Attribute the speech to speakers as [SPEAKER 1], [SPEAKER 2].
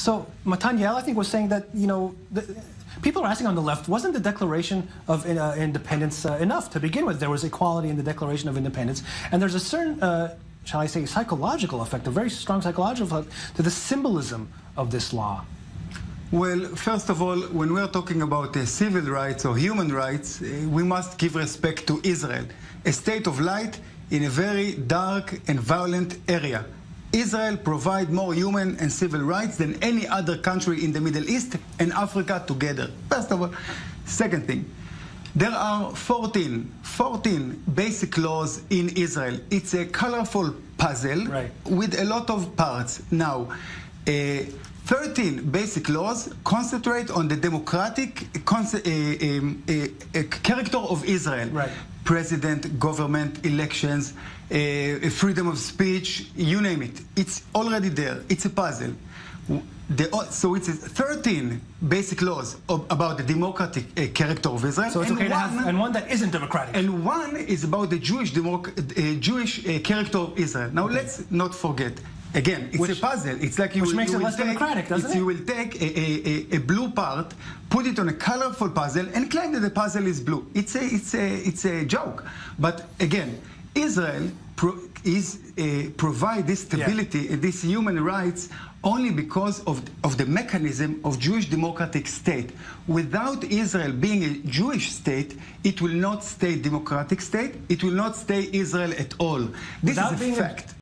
[SPEAKER 1] So Mataniel, I think, was saying that, you know, the, people are asking on the left, wasn't the Declaration of uh, Independence uh, enough to begin with? There was equality in the Declaration of Independence, and there's a certain, uh, shall I say, psychological effect, a very strong psychological effect to the symbolism of this law.
[SPEAKER 2] Well, first of all, when we are talking about uh, civil rights or human rights, uh, we must give respect to Israel, a state of light in a very dark and violent area. Israel provides more human and civil rights than any other country in the Middle East and Africa together. First of all. Second thing, there are 14, 14 basic laws in Israel. It's a colorful puzzle
[SPEAKER 1] right.
[SPEAKER 2] with a lot of parts. Now, uh, 13 basic laws concentrate on the democratic uh, uh, character of Israel.
[SPEAKER 1] Right.
[SPEAKER 2] President, government, elections, uh, freedom of speech, you name it. It's already there. It's a puzzle. The, so it's 13 basic laws of, about the democratic uh, character of Israel.
[SPEAKER 1] So it's okay one, to have, and one that isn't democratic.
[SPEAKER 2] And one is about the Jewish, democ, uh, Jewish uh, character of Israel. Now okay. let's not forget, Again, it's
[SPEAKER 1] which,
[SPEAKER 2] a puzzle. It's like you
[SPEAKER 1] which
[SPEAKER 2] will,
[SPEAKER 1] makes
[SPEAKER 2] you
[SPEAKER 1] it less
[SPEAKER 2] take,
[SPEAKER 1] democratic, doesn't it?
[SPEAKER 2] You will take a, a, a, blue part, put it on a colorful puzzle, and claim that the puzzle is blue. It's a it's a it's a joke. But again, Israel pro is uh, provide this stability, yeah. this human rights only because of, of the mechanism of Jewish democratic state. Without Israel being a Jewish state, it will not stay democratic state. It will not stay Israel at all. This
[SPEAKER 1] Without
[SPEAKER 2] is a fact.